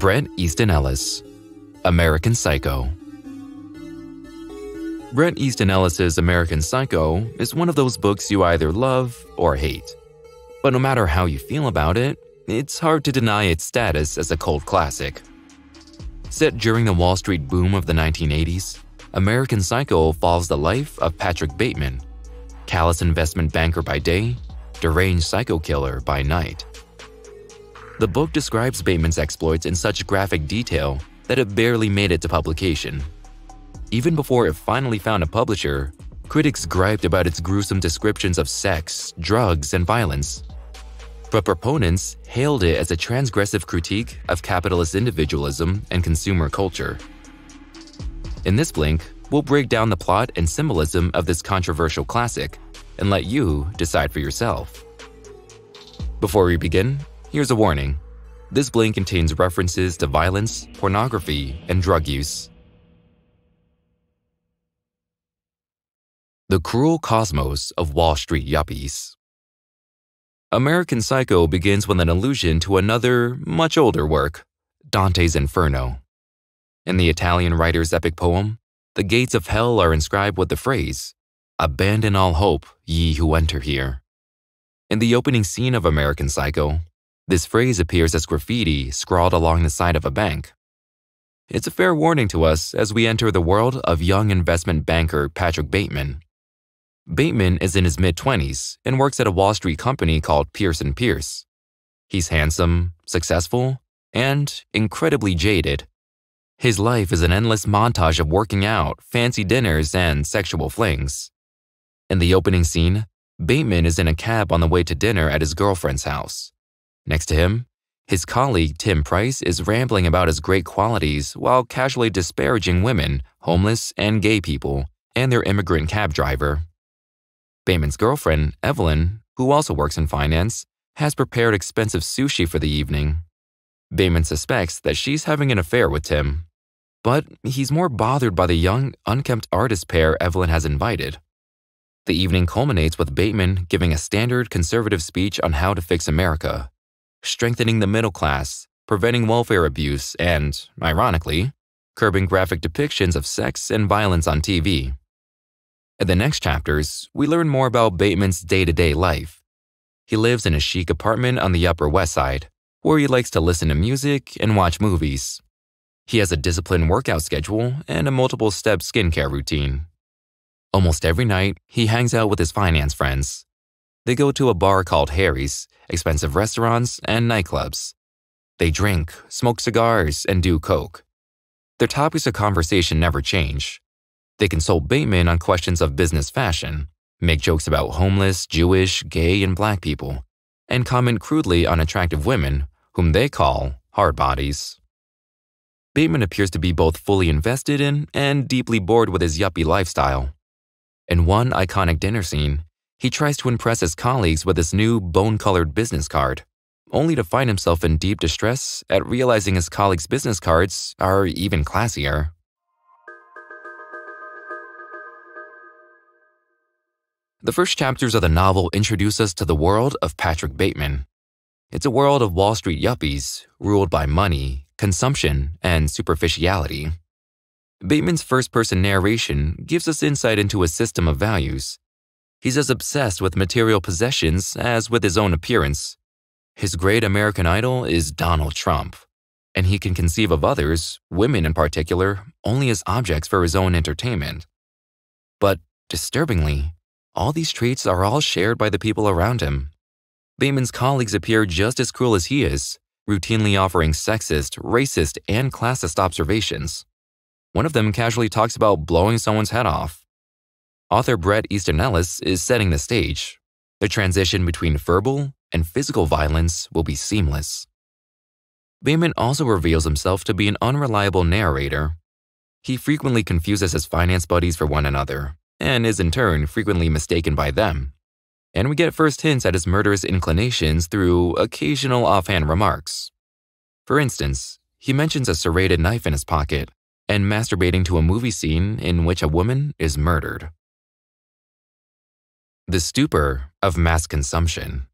Bret Easton Ellis, American Psycho. Bret Easton Ellis's American Psycho is one of those books you either love or hate. But no matter how you feel about it, it's hard to deny its status as a cult classic. Set during the Wall Street boom of the 1980s, American Psycho follows the life of Patrick Bateman, callous investment banker by day, deranged psycho killer by night. The book describes Bateman's exploits in such graphic detail that it barely made it to publication. Even before it finally found a publisher, critics griped about its gruesome descriptions of sex, drugs, and violence. But proponents hailed it as a transgressive critique of capitalist individualism and consumer culture. In this blink, we'll break down the plot and symbolism of this controversial classic and let you decide for yourself. Before we begin, here's a warning. This blink contains references to violence, pornography, and drug use. The Cruel Cosmos of Wall Street Yuppies American Psycho begins with an allusion to another, much older work, Dante's Inferno. In the Italian writer's epic poem, the gates of hell are inscribed with the phrase, Abandon all hope, ye who enter here. In the opening scene of American Psycho, this phrase appears as graffiti scrawled along the side of a bank. It's a fair warning to us as we enter the world of young investment banker Patrick Bateman. Bateman is in his mid 20s and works at a Wall Street company called Pierce & Pierce. He's handsome, successful, and incredibly jaded. His life is an endless montage of working out, fancy dinners, and sexual flings. In the opening scene, Bateman is in a cab on the way to dinner at his girlfriend's house. Next to him, his colleague Tim Price is rambling about his great qualities while casually disparaging women, homeless, and gay people, and their immigrant cab driver. Bateman's girlfriend, Evelyn, who also works in finance, has prepared expensive sushi for the evening. Bateman suspects that she's having an affair with Tim, but he's more bothered by the young, unkempt artist pair Evelyn has invited. The evening culminates with Bateman giving a standard conservative speech on how to fix America, strengthening the middle class, preventing welfare abuse, and, ironically, curbing graphic depictions of sex and violence on TV. In the next chapters, we learn more about Bateman's day to day life. He lives in a chic apartment on the Upper West Side, where he likes to listen to music and watch movies. He has a disciplined workout schedule and a multiple step skincare routine. Almost every night, he hangs out with his finance friends. They go to a bar called Harry's, expensive restaurants, and nightclubs. They drink, smoke cigars, and do coke. Their topics of conversation never change they consult Bateman on questions of business fashion, make jokes about homeless, Jewish, gay, and black people, and comment crudely on attractive women, whom they call hard bodies. Bateman appears to be both fully invested in and deeply bored with his yuppie lifestyle. In one iconic dinner scene, he tries to impress his colleagues with his new bone colored business card, only to find himself in deep distress at realizing his colleagues' business cards are even classier. The first chapters of the novel introduce us to the world of Patrick Bateman. It's a world of Wall Street yuppies ruled by money, consumption, and superficiality. Bateman's first person narration gives us insight into a system of values. He's as obsessed with material possessions as with his own appearance. His great American idol is Donald Trump, and he can conceive of others, women in particular, only as objects for his own entertainment. But disturbingly, all these traits are all shared by the people around him. Bateman's colleagues appear just as cruel as he is, routinely offering sexist, racist, and classist observations. One of them casually talks about blowing someone's head off. Author Bret Easton Ellis is setting the stage. The transition between verbal and physical violence will be seamless. Bateman also reveals himself to be an unreliable narrator. He frequently confuses his finance buddies for one another, and is in turn frequently mistaken by them. And we get first hints at his murderous inclinations through occasional offhand remarks. For instance, he mentions a serrated knife in his pocket and masturbating to a movie scene in which a woman is murdered. The stupor of mass consumption.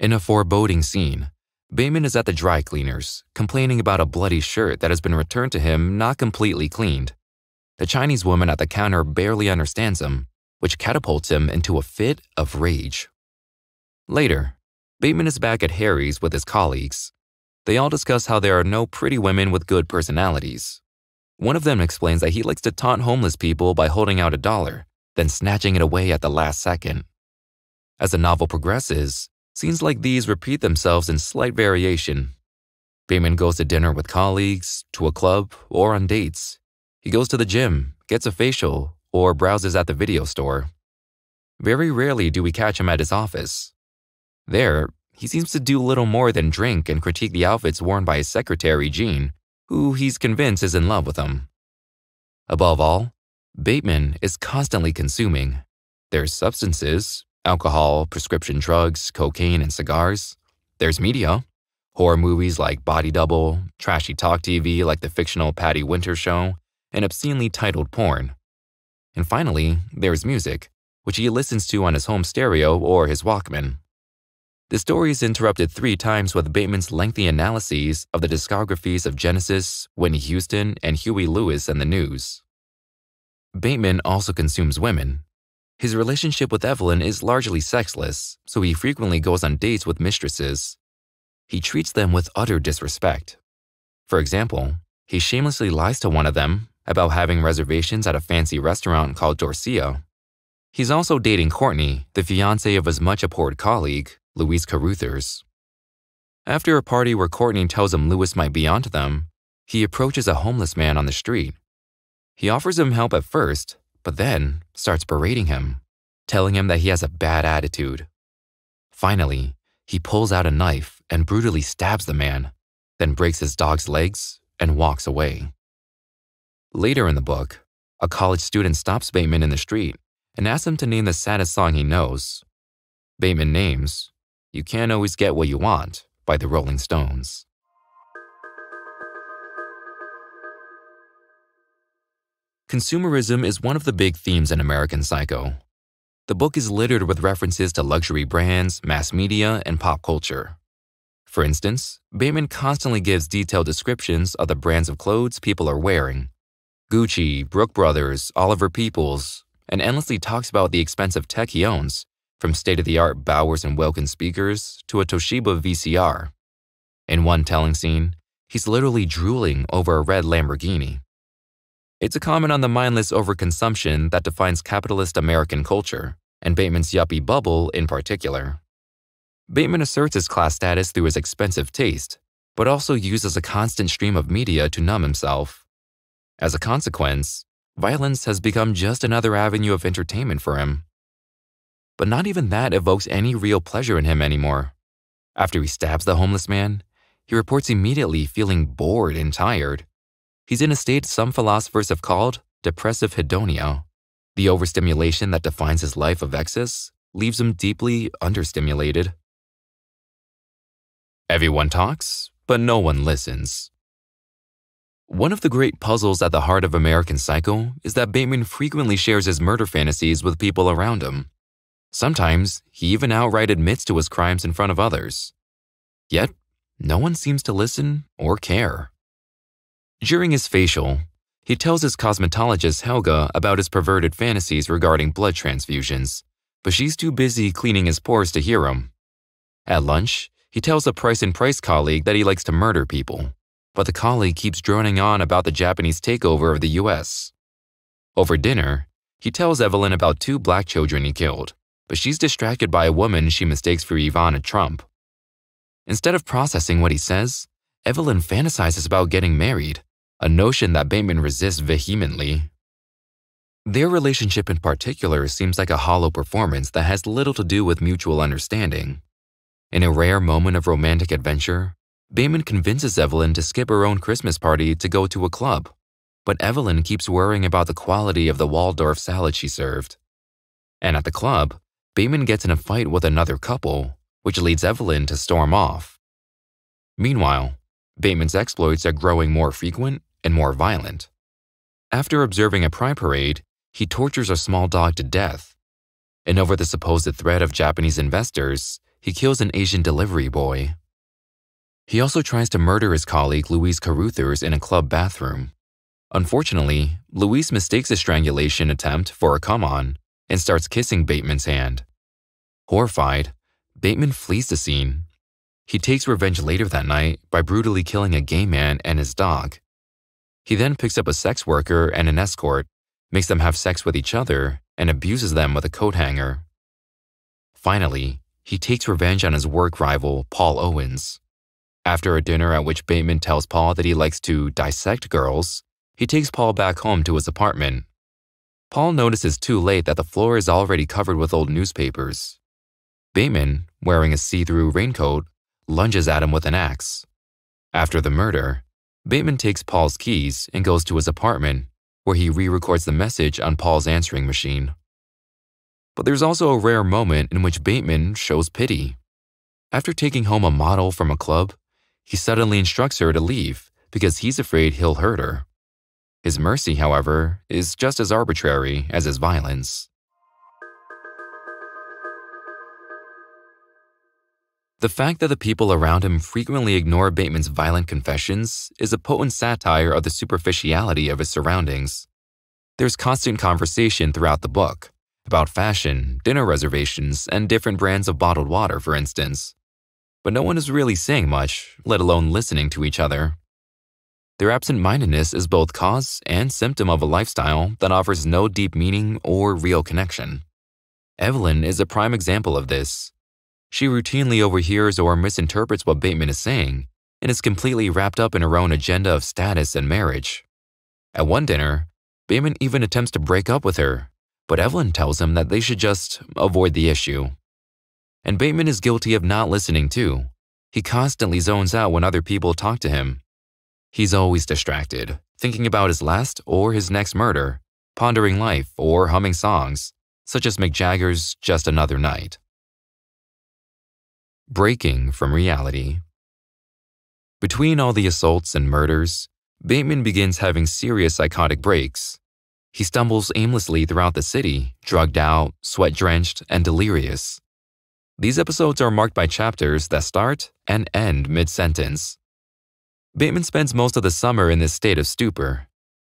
In a foreboding scene, Bateman is at the dry cleaners, complaining about a bloody shirt that has been returned to him not completely cleaned. The Chinese woman at the counter barely understands him, which catapults him into a fit of rage. Later, Bateman is back at Harry's with his colleagues. They all discuss how there are no pretty women with good personalities. One of them explains that he likes to taunt homeless people by holding out a dollar, then snatching it away at the last second. As the novel progresses, scenes like these repeat themselves in slight variation. Bateman goes to dinner with colleagues, to a club, or on dates. He goes to the gym, gets a facial, or browses at the video store. Very rarely do we catch him at his office. There, he seems to do little more than drink and critique the outfits worn by his secretary, Jean, who he's convinced is in love with him. Above all, Bateman is constantly consuming. There's substances, alcohol, prescription drugs, cocaine, and cigars. There's media, horror movies like Body Double, trashy talk TV like the fictional Patty Winter Show, and obscenely titled porn. And finally, there's music, which he listens to on his home stereo or his Walkman. The story is interrupted three times with Bateman's lengthy analyses of the discographies of Genesis, Whitney Houston, and Huey Lewis and the News. Bateman also consumes women. His relationship with Evelyn is largely sexless, so he frequently goes on dates with mistresses. He treats them with utter disrespect. For example, he shamelessly lies to one of them about having reservations at a fancy restaurant called Dorsia. He's also dating Courtney, the fiancée of his much abhorred colleague, Luis Carruthers. After a party where Courtney tells him Luis might be onto them, he approaches a homeless man on the street. He offers him help at first, but then starts berating him, telling him that he has a bad attitude. Finally, he pulls out a knife and brutally stabs the man, then breaks his dog's legs and walks away. Later in the book, a college student stops Bateman in the street and asks him to name the saddest song he knows. Bateman names you Can't Always Get What You Want by the Rolling Stones. Consumerism is one of the big themes in American Psycho. The book is littered with references to luxury brands, mass media, and pop culture. For instance, Bateman constantly gives detailed descriptions of the brands of clothes people are wearing Gucci, Brooks Brothers, Oliver Peoples, and endlessly talks about the expensive tech he owns, from state-of-the-art Bowers and Wilkins speakers to a Toshiba VCR. In one telling scene, he's literally drooling over a red Lamborghini. It's a comment on the mindless overconsumption that defines capitalist American culture, and Bateman's yuppie bubble in particular. Bateman asserts his class status through his expensive taste, but also uses a constant stream of media to numb himself. As a consequence, violence has become just another avenue of entertainment for him but not even that evokes any real pleasure in him anymore. After he stabs the homeless man, he reports immediately feeling bored and tired. He's in a state some philosophers have called depressive hedonia. The overstimulation that defines his life of excess leaves him deeply understimulated. Everyone talks, but no one listens. One of the great puzzles at the heart of American Psycho is that Bateman frequently shares his murder fantasies with people around him. Sometimes he even outright admits to his crimes in front of others. Yet, no one seems to listen or care. During his facial, he tells his cosmetologist Helga about his perverted fantasies regarding blood transfusions, but she's too busy cleaning his pores to hear him. At lunch, he tells a Pierce and Pierce colleague that he likes to murder people, but the colleague keeps droning on about the Japanese takeover of the US. Over dinner, he tells Evelyn about two black children he killed, but she's distracted by a woman she mistakes for Ivana Trump. Instead of processing what he says, Evelyn fantasizes about getting married, a notion that Bateman resists vehemently. Their relationship in particular seems like a hollow performance that has little to do with mutual understanding. In a rare moment of romantic adventure, Bateman convinces Evelyn to skip her own Christmas party to go to a club, but Evelyn keeps worrying about the quality of the Waldorf salad she served. And at the club, Bateman gets in a fight with another couple, which leads Evelyn to storm off. Meanwhile, Bateman's exploits are growing more frequent and more violent. After observing a pride parade, he tortures a small dog to death. And over the supposed threat of Japanese investors, he kills an Asian delivery boy. He also tries to murder his colleague Luis Carruthers in a club bathroom. Unfortunately, Luis mistakes a strangulation attempt for a come on and starts kissing Bateman's hand. Horrified, Bateman flees the scene. He takes revenge later that night by brutally killing a gay man and his dog. He then picks up a sex worker and an escort, makes them have sex with each other, and abuses them with a coat hanger. Finally, he takes revenge on his work rival, Paul Owens. After a dinner at which Bateman tells Paul that he likes to dissect girls, he takes Paul back home to his apartment. Paul notices too late that the floor is already covered with old newspapers. Bateman, wearing a see through raincoat, lunges at him with an axe. After the murder, Bateman takes Paul's keys and goes to his apartment, where he re records the message on Paul's answering machine. But there's also a rare moment in which Bateman shows pity. After taking home a model from a club, he suddenly instructs her to leave because he's afraid he'll hurt her. His mercy, however, is just as arbitrary as his violence. The fact that the people around him frequently ignore Bateman's violent confessions is a potent satire of the superficiality of his surroundings. There's constant conversation throughout the book about fashion, dinner reservations, and different brands of bottled water, for instance but no one is really saying much, let alone listening to each other. Their absent mindedness is both cause and symptom of a lifestyle that offers no deep meaning or real connection. Evelyn is a prime example of this. She routinely overhears or misinterprets what Bateman is saying and is completely wrapped up in her own agenda of status and marriage. At one dinner, Bateman even attempts to break up with her, but Evelyn tells him that they should just avoid the issue. And Bateman is guilty of not listening too. He constantly zones out when other people talk to him. He's always distracted, thinking about his last or his next murder, pondering life or humming songs, such as Mick Jagger's Just Another Night. Breaking from reality. Between all the assaults and murders, Bateman begins having serious psychotic breaks. He stumbles aimlessly throughout the city, drugged out, sweat drenched, and delirious. These episodes are marked by chapters that start and end mid sentence. Bateman spends most of the summer in this state of stupor.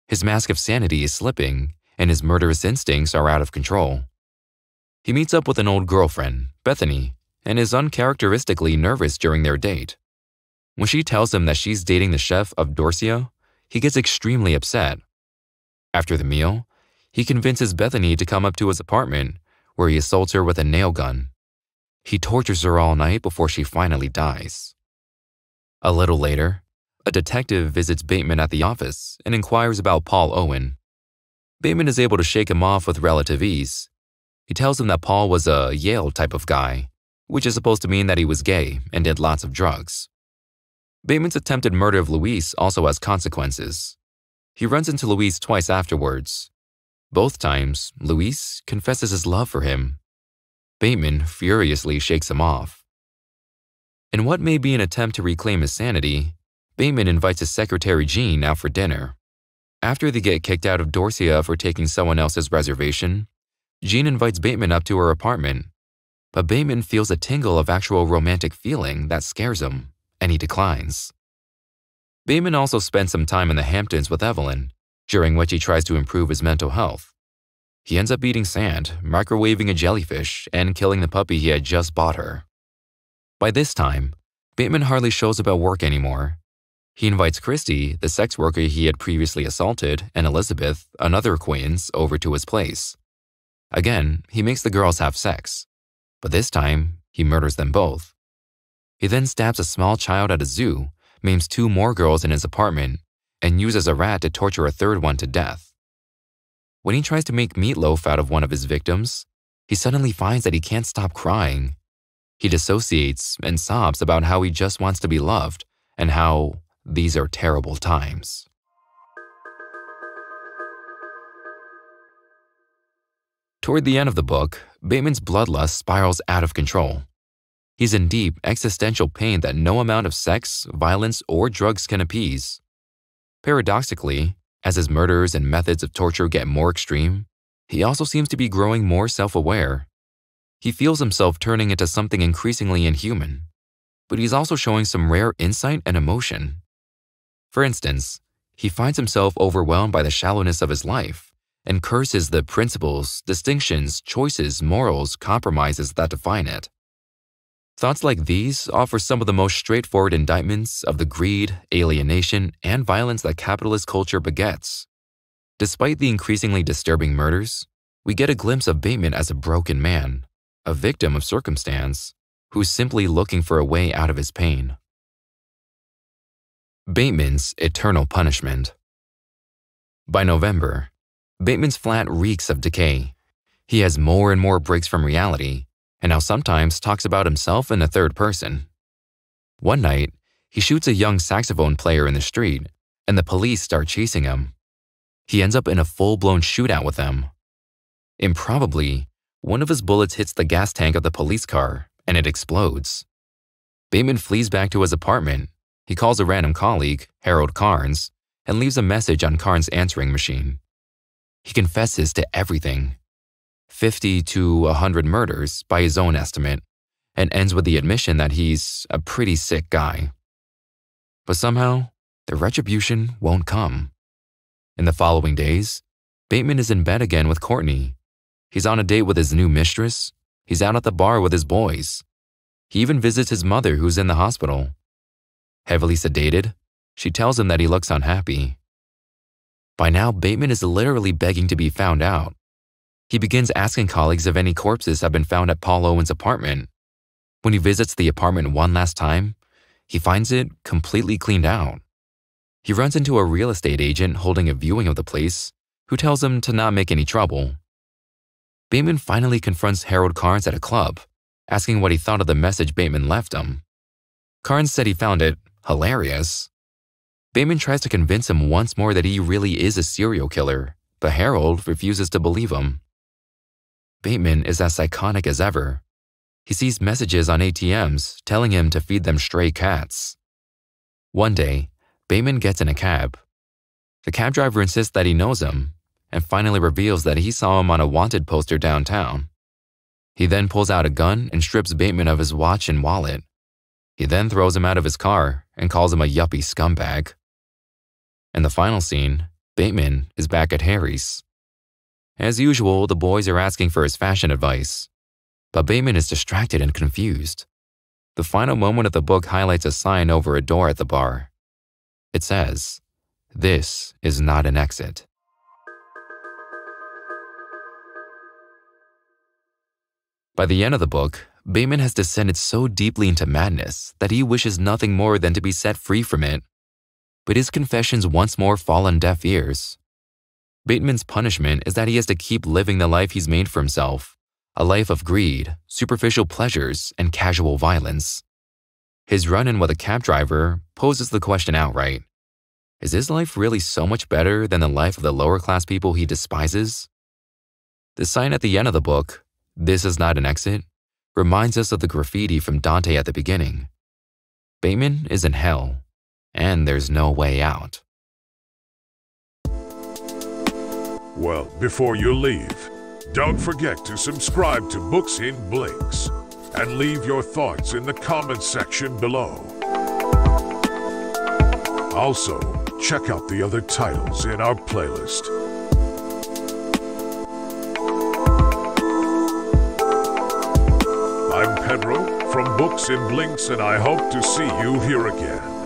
His mask of sanity is slipping, and his murderous instincts are out of control. He meets up with an old girlfriend, Bethany, and is uncharacteristically nervous during their date. When she tells him that she's dating the chef of Dorsia, he gets extremely upset. After the meal, he convinces Bethany to come up to his apartment, where he assaults her with a nail gun. He tortures her all night before she finally dies. A little later, a detective visits Bateman at the office and inquires about Paul Owen. Bateman is able to shake him off with relative ease. He tells him that Paul was a Yale type of guy, which is supposed to mean that he was gay and did lots of drugs. Bateman's attempted murder of Luis also has consequences. He runs into Luis twice afterwards. Both times, Luis confesses his love for him Bateman furiously shakes him off. In what may be an attempt to reclaim his sanity, Bateman invites his secretary Jean out for dinner. After they get kicked out of Dorsia for taking someone else's reservation, Jean invites Bateman up to her apartment. But Bateman feels a tingle of actual romantic feeling that scares him, and he declines. Bateman also spends some time in the Hamptons with Evelyn, during which he tries to improve his mental health. He ends up eating sand, microwaving a jellyfish, and killing the puppy he had just bought her. By this time, Bateman hardly shows at work anymore. He invites Christy, the sex worker he had previously assaulted, and Elizabeth, another acquaintance, over to his place. Again, he makes the girls have sex, but this time, he murders them both. He then stabs a small child at a zoo, maims two more girls in his apartment, and uses a rat to torture a third one to death. When he tries to make meatloaf out of one of his victims, he suddenly finds that he can't stop crying. He dissociates and sobs about how he just wants to be loved and how these are terrible times. Toward the end of the book, Bateman's bloodlust spirals out of control. He's in deep existential pain that no amount of sex, violence, or drugs can appease. Paradoxically, as his murders and methods of torture get more extreme, he also seems to be growing more self aware. He feels himself turning into something increasingly inhuman. but he's also showing some rare insight and emotion. For instance, he finds himself overwhelmed by the shallowness of his life and curses the principles, distinctions, choices, morals, compromises that define it. Thoughts like these offer some of the most straightforward indictments of the greed, alienation, and violence that capitalist culture begets. Despite the increasingly disturbing murders, we get a glimpse of Bateman as a broken man, a victim of circumstance, who's simply looking for a way out of his pain. Bateman's Eternal Punishment By November, Bateman's flat reeks of decay. He has more and more breaks from reality, and now sometimes talks about himself in the third person. One night, he shoots a young saxophone player in the street, and the police start chasing him. He ends up in a full blown shootout with them. Improbably, one of his bullets hits the gas tank of the police car and it explodes. Bateman flees back to his apartment. He calls a random colleague, Harold Carnes, and leaves a message on Carnes' answering machine. He confesses to everything 50 to 100 murders by his own estimate, and ends with the admission that he's a pretty sick guy. But somehow, the retribution won't come. In the following days, Bateman is in bed again with Courtney. He's on a date with his new mistress, He's out at the bar with his boys. He even visits his mother, who's in the hospital. Heavily sedated, she tells him that he looks unhappy. By now, Bateman is literally begging to be found out. He begins asking colleagues if any corpses have been found at Paul Owen's apartment. When he visits the apartment one last time, he finds it completely cleaned out. He runs into a real estate agent holding a viewing of the place, who tells him to not make any trouble. Bateman finally confronts Harold Carnes at a club, asking what he thought of the message Bateman left him. Carnes said he found it hilarious. Bateman tries to convince him once more that he really is a serial killer, but Harold refuses to believe him. Bateman is as psychotic as ever. He sees messages on ATMs telling him to feed them stray cats. One day, Bateman gets in a cab. The cab driver insists that he knows him and finally reveals that he saw him on a wanted poster downtown. He then pulls out a gun and strips Bateman of his watch and wallet. He then throws him out of his car and calls him a yuppie scumbag. In the final scene, Bateman is back at Harry's. As usual, the boys are asking for his fashion advice, but Bateman is distracted and confused. The final moment of the book highlights a sign over a door at the bar. It says, This is not an exit. By the end of the book, Bateman has descended so deeply into madness that he wishes nothing more than to be set free from it. But his confessions once more fall on deaf ears. Bateman's punishment is that he has to keep living the life he's made for himself a life of greed, superficial pleasures, and casual violence. His run in with a cab driver poses the question outright Is his life really so much better than the life of the lower class people he despises? The sign at the end of the book, this is not an exit, reminds us of the graffiti from Dante at the beginning. Bateman is in hell, and there's no way out. Well, before you leave, don't forget to subscribe to Books in Blinks and leave your thoughts in the comments section below. Also, check out the other titles in our playlist. I'm Pedro from Books in Blinks, and I hope to see you here again.